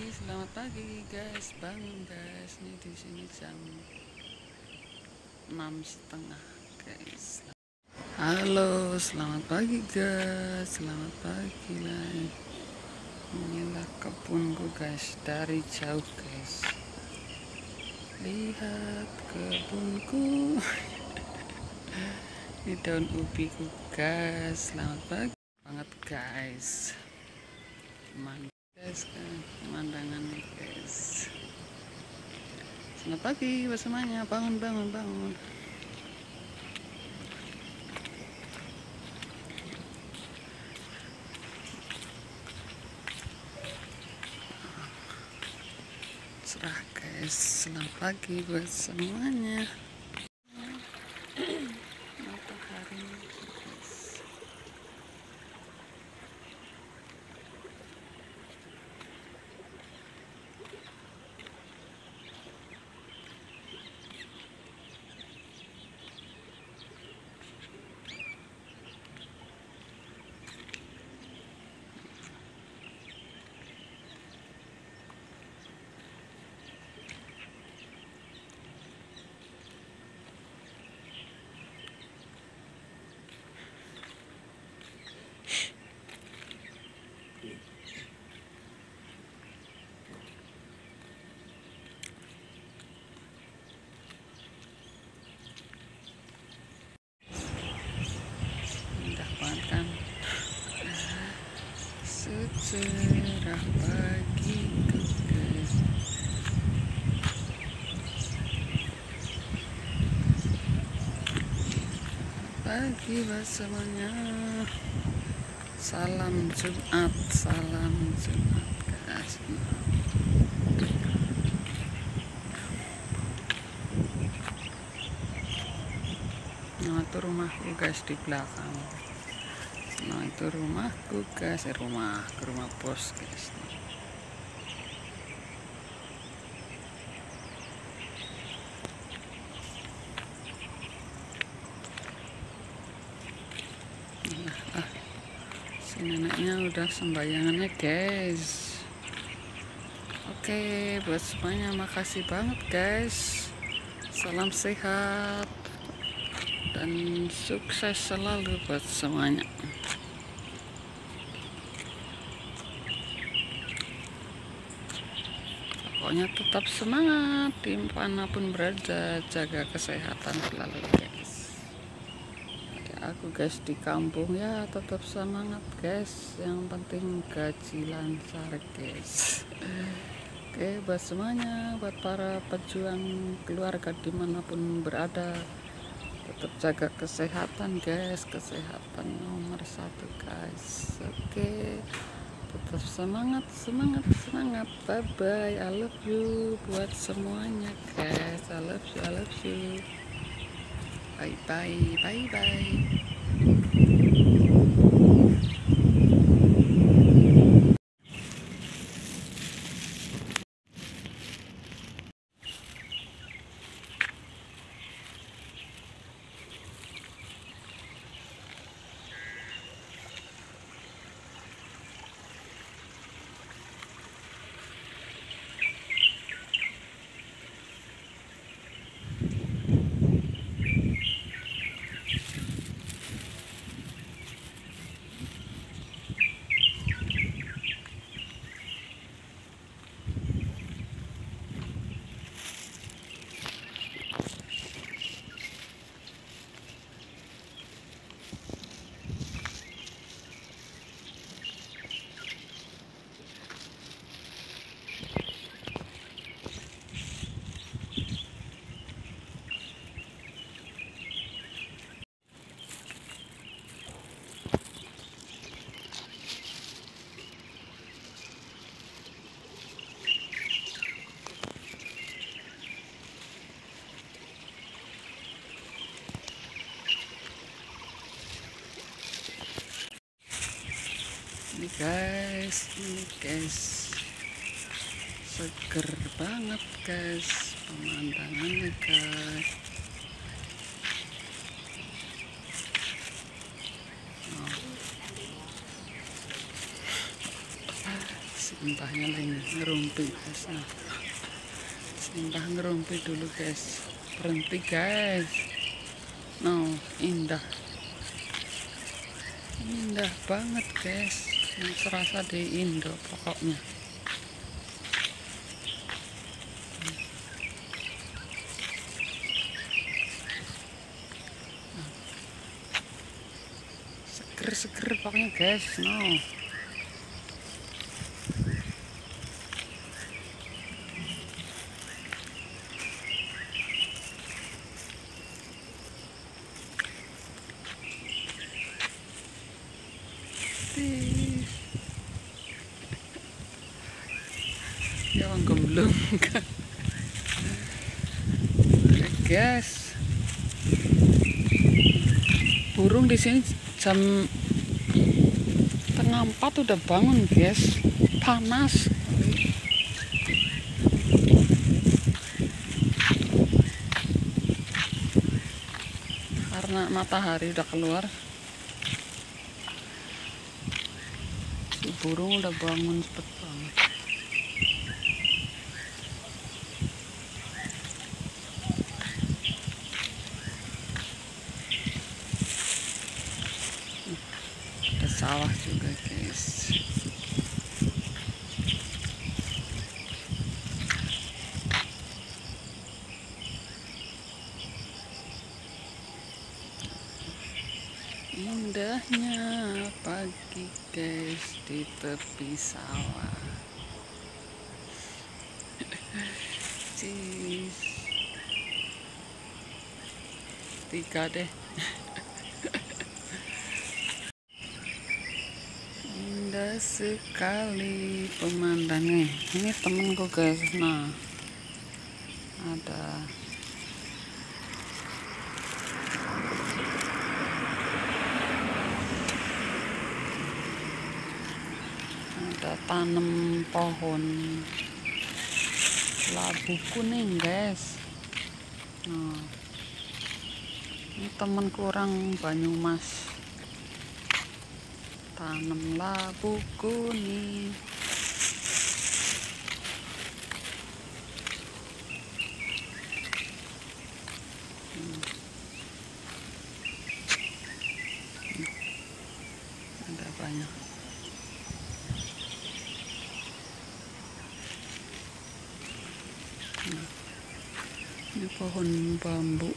pagi, selamat pagi guys, bangun guys. Ini di sini jam enam setengah guys. Halo, selamat pagi guys, selamat pagi lah. Inilah kebunku guys dari jauh guys. Lihat kebunku. Ini daun ubiku guys. Selamat pagi banget guys. Mantap guys pemandangannya guys. Selamat pagi buat semuanya bangun bangun bangun. Cerah guys. Selamat pagi buat semuanya matahari guys indah banget kan secerah pagi guys pagi buat semuanya. Salam Jumat salam Jumat guys. Nah itu rumahku guys di belakang. Nah itu rumahku guys rumah rumah bos guys nah, ah, si neneknya udah sembayangannya guys. Oke buat semuanya makasih banget guys. Salam sehat dan sukses selalu buat semuanya. Pokoknya tetap semangat di mana pun berada jaga kesehatan selalu Oke, aku guys di kampung. Ya tetap semangat guys. Yang penting gaji lancar guys. Oke buat semuanya buat para pejuang keluarga di mana pun berada tetap jaga kesehatan guys. Kesehatan nomor satu guys. Oke tetap semangat semangat semangat. Bye bye I love you buat semuanya guys. I love you I love you bye bye bye bye guys ini guys. Seger banget guys. Pemandangannya guys. Simbahnya lagi ngerumpi guys. Nah simbah ngerumpi dulu guys. Berhenti guys. No indah. Indah banget guys yang serasa di Indo pokoknya. Seger-seger pokoknya guys. No Ya gemblung guys. Burung di sini jam tengah empat udah bangun guys. Panas. Karena matahari udah keluar. Burung udah bangun cepet banget ada sawah juga guys. Indahnya pagi guys di tepi sawah. Cis. tiga deh indah sekali pemandangannya. Ini temenku guys. Nah ada ada tanam pohon labu kuning guys. Nah ini temen kurang Banyumas tanam labu kuning Hmm. banyak Nah, ini pohon bambu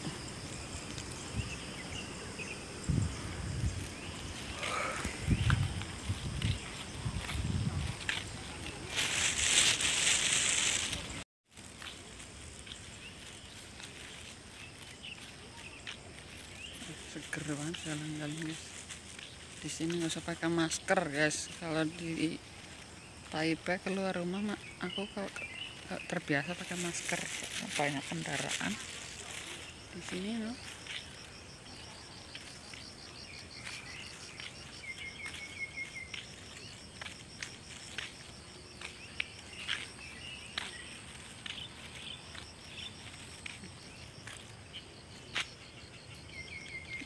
seger banget jalan-jalan guys di sini nggak usah pakai masker guys. Kalau di Taipei keluar rumah mak aku kalau terbiasa pakai masker. Banyak kendaraan. Di sini loh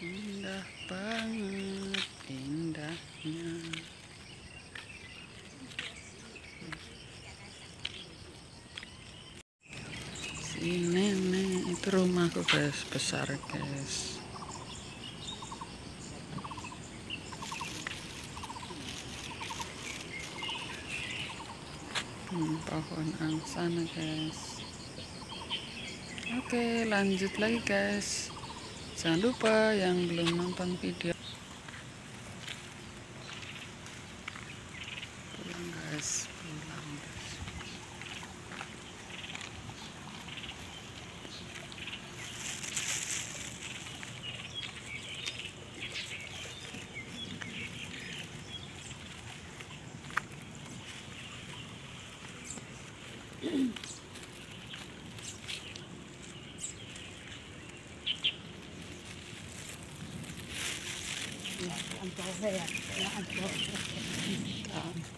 indah banget indahnya. Si nenek itu rumahku guys besar guys. Hmm, pohon angsana guys. Oke lanjut lagi guys jangan lupa yang belum nonton video Ayan. Ayan.